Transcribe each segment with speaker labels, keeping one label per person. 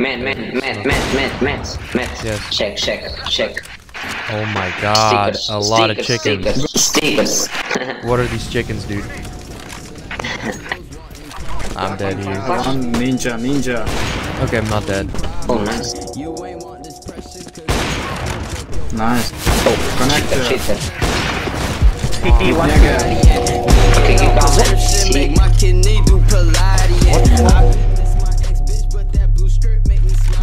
Speaker 1: Man, man, man, man, man, man, man.
Speaker 2: Yes.
Speaker 1: Check, check, check.
Speaker 2: Oh my god,
Speaker 1: Stickers,
Speaker 2: a lot of chickens.
Speaker 1: Stickers. stickers.
Speaker 2: What are these chickens, dude? I'm dead here.
Speaker 3: One ninja, ninja.
Speaker 2: Okay, I'm not dead.
Speaker 1: oh, nice.
Speaker 3: Nice.
Speaker 1: Oh,
Speaker 3: Connector.
Speaker 1: cheater, cheater.
Speaker 4: Oh, CT one.
Speaker 3: Nigga.
Speaker 1: Okay, you got it.
Speaker 5: Shit make my kidney do Pilates.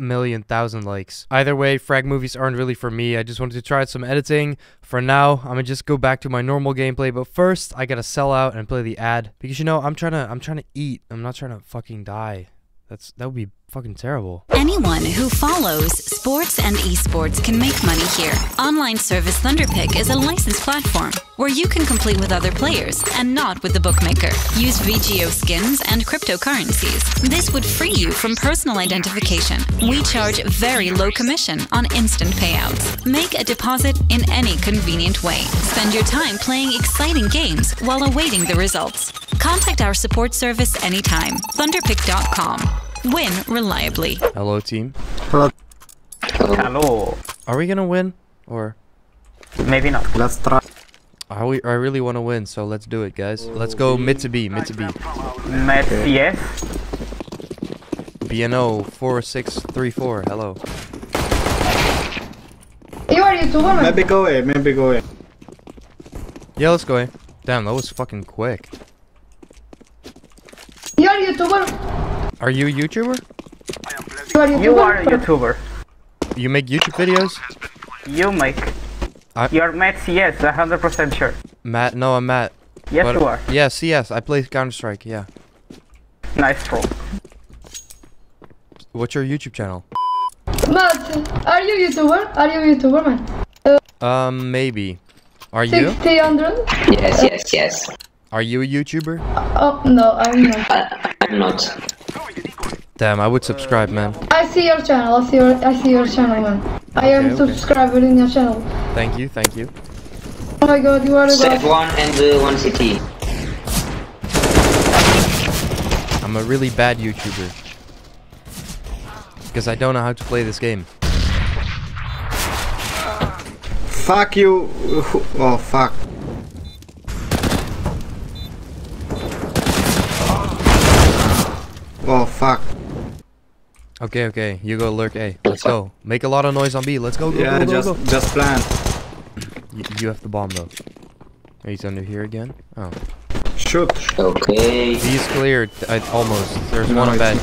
Speaker 2: million thousand likes. Either way, frag movies aren't really for me. I just wanted to try some editing. For now, I'm gonna just go back to my normal gameplay, but first, I gotta sell out and play the ad. Because you know, I'm trying to I'm trying to eat. I'm not trying to fucking die. That's that would be fucking terrible.
Speaker 6: Anyone who follows sports and esports can make money here. Online service Thunderpick is a licensed platform where you can compete with other players and not with the bookmaker. Use VGO skins and cryptocurrencies. This would free you from personal identification. We charge very low commission on instant payouts. Make a deposit in any convenient way. Spend your time playing exciting games while awaiting the results. Contact our support service anytime. Thunderpick.com. Win reliably.
Speaker 2: Hello team.
Speaker 3: Hello.
Speaker 4: Hello.
Speaker 2: Are we gonna win? Or
Speaker 4: Maybe not.
Speaker 3: Let's try.
Speaker 2: I, we, I really want to win, so let's do it, guys. Let's go mid to B, mid to B.
Speaker 4: Met yes.
Speaker 2: BNO 4634, hello.
Speaker 7: You are YouTuber, man.
Speaker 3: Maybe go A, maybe go A.
Speaker 2: Yeah, let's go. eh. Damn, that was fucking quick.
Speaker 7: You are YouTuber.
Speaker 2: Are you a YouTuber?
Speaker 7: You are YouTuber.
Speaker 4: You are a YouTuber.
Speaker 2: You make YouTube videos?
Speaker 4: You make.
Speaker 2: I-
Speaker 4: You're Met yes, 100% sure.
Speaker 2: Matt, no, I'm Matt.
Speaker 4: Yes,
Speaker 2: But-
Speaker 4: you are.
Speaker 2: Yeah, CS. I play Counter Strike. Yeah.
Speaker 4: Nice troll.
Speaker 2: What's your YouTube channel?
Speaker 7: Matt, are you a YouTuber? Are you a YouTuber, man?
Speaker 2: Um, maybe. Are you?
Speaker 7: 600?
Speaker 1: Yes, yes, yes.
Speaker 2: Are you a YouTuber?
Speaker 7: Oh, no, I'm not.
Speaker 1: I, I'm not.
Speaker 2: Damn, I would subscribe, man.
Speaker 7: I see your channel. I see your, I see your channel, man. I am
Speaker 2: Okay, okay.
Speaker 7: subscriber in your channel.
Speaker 2: Thank you, thank you.
Speaker 7: Oh my god, you are the
Speaker 1: Step
Speaker 7: best.
Speaker 1: one and uh, one CT.
Speaker 2: I'm a really bad YouTuber. Because I don't know how to play this game.
Speaker 3: Fuck you. Oh, fuck. Oh, fuck.
Speaker 2: Okay, okay. You go lurk A. Let's go. Make a lot of noise on B. Let's go, go,
Speaker 3: Yeah,
Speaker 2: go, go,
Speaker 3: just,
Speaker 2: go.
Speaker 3: just plan.
Speaker 2: You, you have the bomb, though. He's under here again? Oh.
Speaker 3: Shoot.
Speaker 1: Okay.
Speaker 2: He's cleared. I, almost. There's
Speaker 3: No,
Speaker 2: one on bench.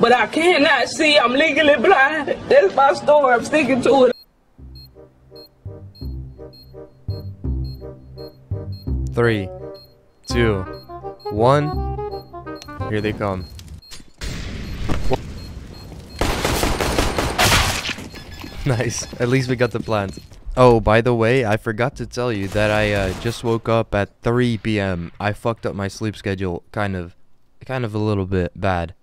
Speaker 8: But I cannot see. I'm legally blind. That's my story. I'm sticking to it.
Speaker 2: Three, two, one. Here they come. nice. At least we got the plant. Oh, by the way, I forgot to tell you that I uh, just woke up at 3 p.m. I fucked up my sleep schedule, kind of, kind of a little bit bad,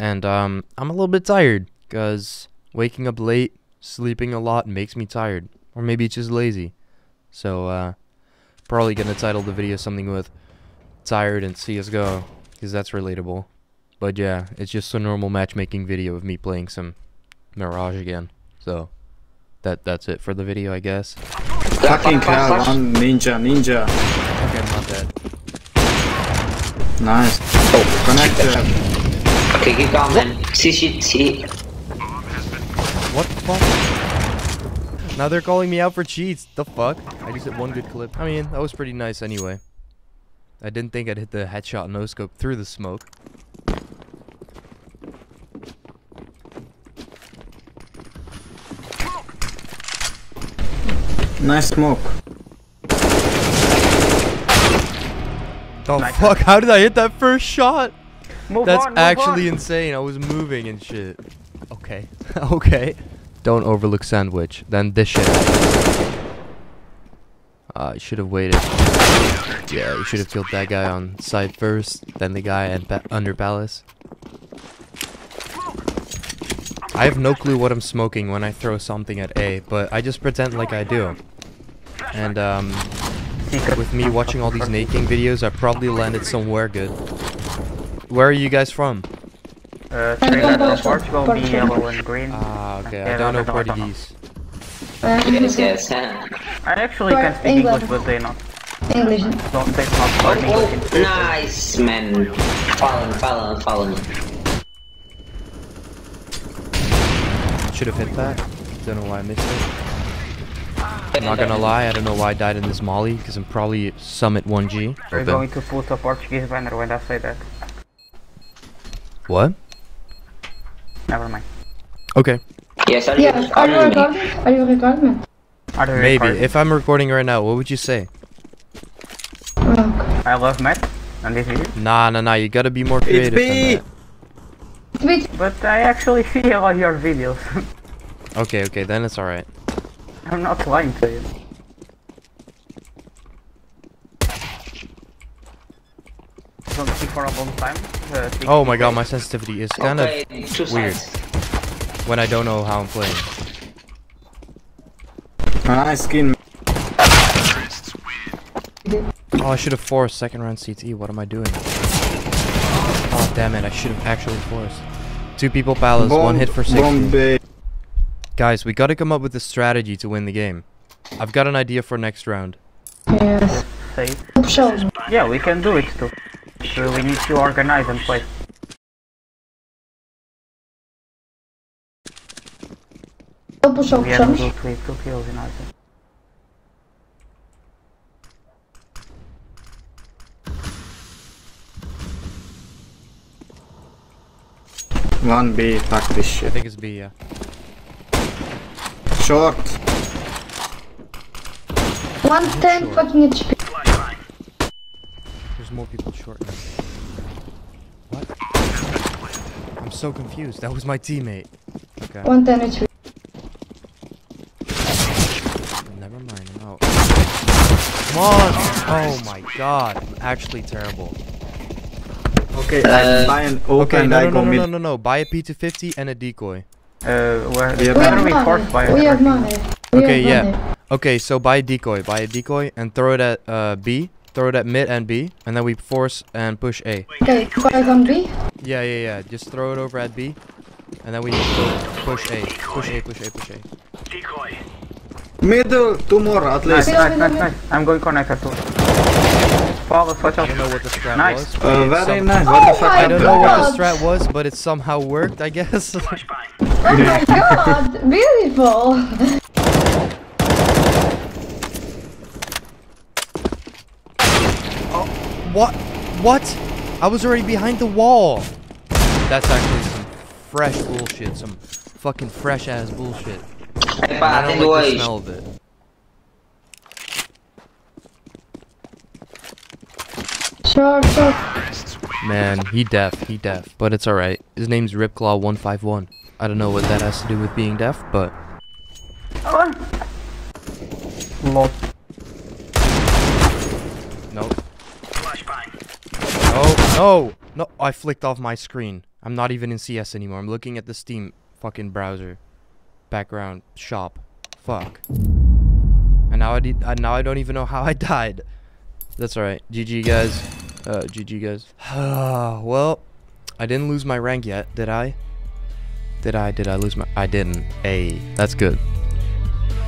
Speaker 2: and um, I'm a little bit tired because waking up late, sleeping a lot makes me tired, or maybe it's just lazy. So uh, probably gonna title the video something with tired and CS:GO because that's relatable. But yeah, it's just a normal matchmaking video of me playing some Mirage again. So that that's it for the video, I guess.
Speaker 3: Fucking hell, one ninja, ninja.
Speaker 2: Okay, I'm not dead.
Speaker 3: Nice. Connector.
Speaker 1: Okay, keep calm, man. See, see, see.
Speaker 2: What the fuck? Now they're calling me out for cheats. The fuck? I just hit one good clip. I mean, that was pretty nice anyway. I didn't think I'd hit the headshot no scope through the smoke.
Speaker 3: Nice smoke.
Speaker 2: The fuck? How did I hit that first shot?
Speaker 4: Move
Speaker 2: That's
Speaker 4: on,
Speaker 2: actually
Speaker 4: on.
Speaker 2: insane. I was moving and shit. Okay. okay. Don't overlook sandwich. Then this shit. Uh, you should have waited. Yeah, you should have killed that guy on side first, then the guy at ba- under palace. I have no clue what I'm smoking when I throw something at A, but I just pretend like I do. And um, with me watching all these naking videos, I probably landed somewhere good. Where are you guys from?
Speaker 4: Uh,
Speaker 7: I'm
Speaker 4: Trinidad
Speaker 7: from
Speaker 4: from Portugal, be
Speaker 7: Portugal.
Speaker 4: yellow and green.
Speaker 2: Ah, okay. I don't know
Speaker 4: no, no, no, no.
Speaker 2: Portuguese.
Speaker 1: Yes, yes.
Speaker 4: I actually
Speaker 7: Right,
Speaker 4: can speak
Speaker 7: England.
Speaker 4: English, but they not.
Speaker 7: English.
Speaker 4: Don't they not
Speaker 1: Oh,
Speaker 4: English.
Speaker 1: oh, nice, man. Fallen, fallen, fallen.
Speaker 2: Should have hit that. Don't know why I missed it. I'm not gonna lie, I don't know why I died in this molly, because I'm probably Summit 1G.
Speaker 4: We're
Speaker 2: Open.
Speaker 4: going to put a Portuguese banner when I say that.
Speaker 2: What?
Speaker 4: Never mind.
Speaker 2: Okay.
Speaker 1: Yes, are you
Speaker 7: Yes, are you
Speaker 1: recording me?
Speaker 7: Are you recording?
Speaker 4: Are they
Speaker 2: Maybe.
Speaker 4: recording?
Speaker 2: If I'm recording right now, what would you say?
Speaker 7: Okay.
Speaker 4: I love Matt on this video,
Speaker 2: Nah, nah, nah, you gotta be more creative
Speaker 3: me.
Speaker 2: than
Speaker 7: Twitch.
Speaker 4: but I actually see all your videos.
Speaker 2: Okay, okay, then it's alright.
Speaker 4: I'm not lying to you. Don't speak for a long time. Uh,
Speaker 2: Oh my god, my sensitivity is kind
Speaker 1: Okay,
Speaker 2: of weird.
Speaker 1: sides.
Speaker 2: When I don't know how I'm playing.
Speaker 3: Ah, nice skin.
Speaker 2: Oh, I should have forced second round CT. What am I doing? Oh, damn it, I should have actually forced. Two people palace, one hit for 60.
Speaker 3: bomb.
Speaker 2: Guys, we gotta come up with a strategy to win the game. I've got an idea for next round.
Speaker 7: Yes.
Speaker 4: Say. Yeah, we can do it too. So we need to organize and play.
Speaker 7: Puxou,
Speaker 4: We have to
Speaker 7: puxamos.
Speaker 4: do two, two kills in our team.
Speaker 3: One B. Fuck this
Speaker 2: I think it's B, yeah.
Speaker 3: Short.
Speaker 7: 110 fucking HP.
Speaker 2: There's more people short now. What? I'm so confused. That was my teammate. Okay.
Speaker 7: 110 HP.
Speaker 2: Never mind. I'm out. Come on! Oh my god. I'm actually terrible.
Speaker 3: Okay,
Speaker 1: Uh,
Speaker 3: I buy an open
Speaker 2: Okay,
Speaker 3: and
Speaker 2: no,
Speaker 3: I
Speaker 2: no,
Speaker 3: go
Speaker 2: no,
Speaker 3: mid.
Speaker 2: no, no, no. Buy a P250 and a decoy.
Speaker 4: Uh, where,
Speaker 3: We have
Speaker 4: where
Speaker 7: We have
Speaker 4: we forced by
Speaker 7: money. We have money. We
Speaker 2: Okay,
Speaker 7: have
Speaker 2: yeah.
Speaker 7: money.
Speaker 2: Okay, so buy a decoy. Buy a decoy and throw it at uh, B. Throw it at mid and B. And then we force and push A.
Speaker 7: Okay, five on B.
Speaker 2: Yeah, yeah, yeah. Just throw it over at B. And then we pu- push A. Push A, push A, push A.
Speaker 3: Middle, two more at least.
Speaker 4: nice, nice, nice. nice. I'm going connector too. Follow, watch
Speaker 2: I
Speaker 4: out.
Speaker 2: don't know what the strat
Speaker 4: Nice.
Speaker 2: was.
Speaker 3: Uh,
Speaker 2: it
Speaker 3: very
Speaker 2: some-
Speaker 3: nice. What the
Speaker 7: Oh
Speaker 3: fuck?
Speaker 2: I don't know what the
Speaker 7: God.
Speaker 2: strat was, but it somehow worked, I guess.
Speaker 7: Oh my god, beautiful.
Speaker 2: what? What? I was already behind the wall. That's actually some fresh bullshit. Some fucking fresh ass bullshit.
Speaker 1: Epá,
Speaker 2: And I
Speaker 1: tem
Speaker 2: don't like the
Speaker 1: dois.
Speaker 2: smell of it.
Speaker 7: Short, short.
Speaker 2: Man, he deaf, he deaf. But it's alright. His name's Ripclaw151. I don't know what that has to do with being deaf, but
Speaker 4: Oh. Lol.
Speaker 2: no. Oh, no! No, I flicked off my screen. I'm not even in CS anymore. I'm looking at the Steam fucking browser. Background shop. Fuck. And now I did, now I don't even know how I died. That's alright. GG guys. Uh, GG guys. well, I didn't lose my rank yet, did I? Did I? Did I lose my? I didn't. Hey, that's good.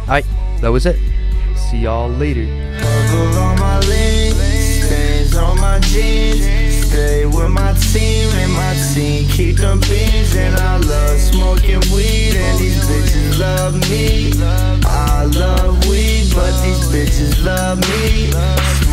Speaker 2: Alright, that was it. See y'all later.
Speaker 5: bitches love me.